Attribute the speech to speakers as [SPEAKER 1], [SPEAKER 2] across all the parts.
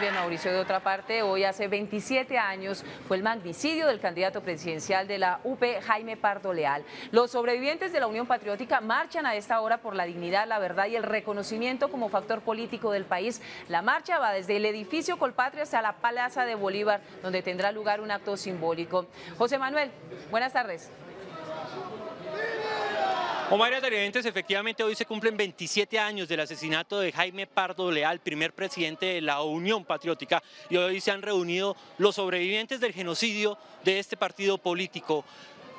[SPEAKER 1] Bien, Mauricio. De otra parte, hoy hace 27 años fue el magnicidio del candidato presidencial de la UP, Jaime Pardo Leal. Los sobrevivientes de la Unión Patriótica marchan a esta hora por la dignidad, la verdad y el reconocimiento como factor político del país. La marcha va desde el edificio Colpatria hasta la Plaza de Bolívar, donde tendrá lugar un acto simbólico. José Manuel, buenas tardes.
[SPEAKER 2] Omar televidentes, efectivamente hoy se cumplen 27 años del asesinato de Jaime Pardo Leal, primer presidente de la Unión Patriótica, y hoy se han reunido los sobrevivientes del genocidio de este partido político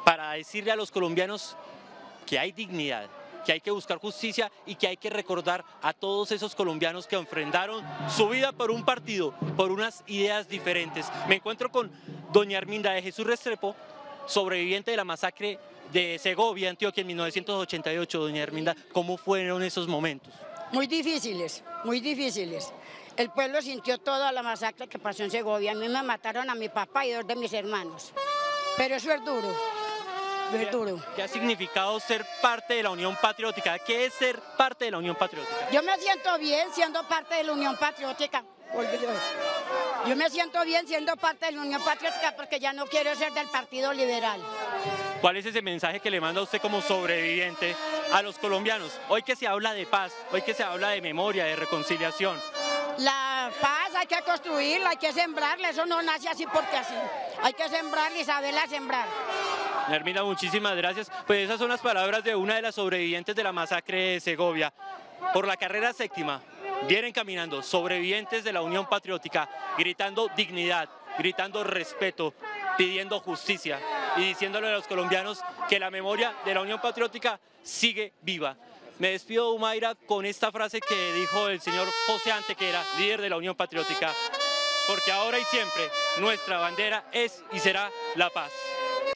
[SPEAKER 2] para decirle a los colombianos que hay dignidad, que hay que buscar justicia y que hay que recordar a todos esos colombianos que enfrentaron su vida por un partido, por unas ideas diferentes. Me encuentro con doña Arminda de Jesús Restrepo, sobreviviente de la masacre de Segovia, Antioquia, en 1988, doña Herminda, ¿cómo fueron esos momentos?
[SPEAKER 3] Muy difíciles, muy difíciles. El pueblo sintió toda la masacre que pasó en Segovia. A mí me mataron a mi papá y dos de mis hermanos. Pero eso es duro, es duro.
[SPEAKER 2] ¿Qué ha significado ser parte de la Unión Patriótica? ¿Qué es ser parte de la Unión Patriótica?
[SPEAKER 3] Yo me siento bien siendo parte de la Unión Patriótica. Yo me siento bien siendo parte de la Unión Patriótica porque ya no quiero ser del Partido Liberal.
[SPEAKER 2] ¿Cuál es ese mensaje que le manda usted como sobreviviente a los colombianos? Hoy que se habla de paz, hoy que se habla de memoria, de reconciliación.
[SPEAKER 3] La paz hay que construirla, hay que sembrarla, eso no nace así porque así. Hay que sembrarla y saberla sembrar.
[SPEAKER 2] Hermina, muchísimas gracias. Pues esas son las palabras de una de las sobrevivientes de la masacre de Segovia. Por la carrera séptima, vienen caminando sobrevivientes de la Unión Patriótica, gritando dignidad, gritando respeto, pidiendo justicia y diciéndole a los colombianos que la memoria de la Unión Patriótica sigue viva. Me despido, Humaira, con esta frase que dijo el señor José Antequera, líder de la Unión Patriótica, porque ahora y siempre nuestra bandera es y será la paz.